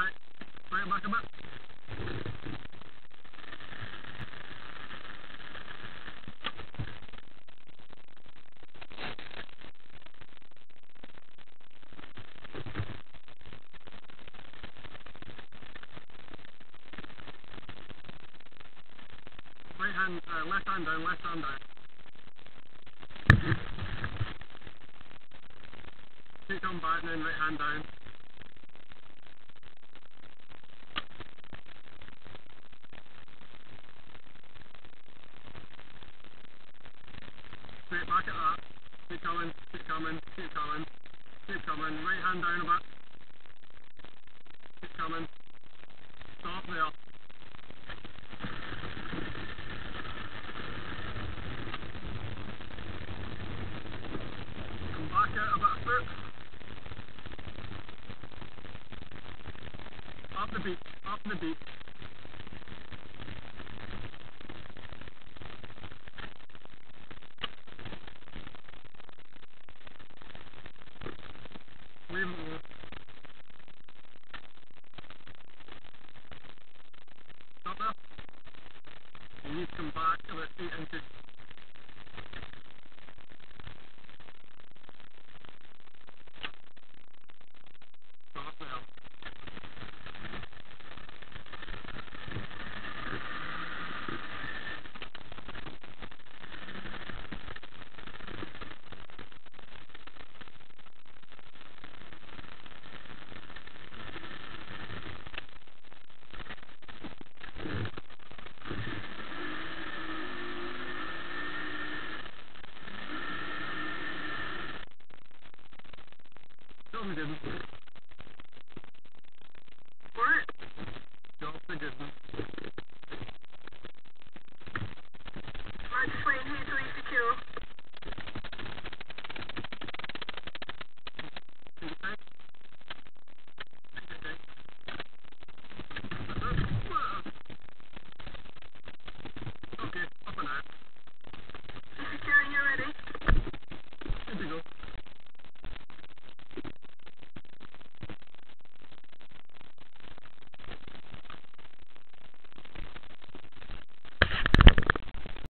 Right. Bring back a bit. Right hand, uh, left hand down, left hand down. Keep on back and then right hand down. Back at that. Keep coming, keep coming, keep coming, keep coming. Right hand down a bit. Keep coming. Stop there. Up the beat, up the beat. Leave it alone. Stop there. You need to come back about Dolphin doesn't. What? Dolphin doesn't.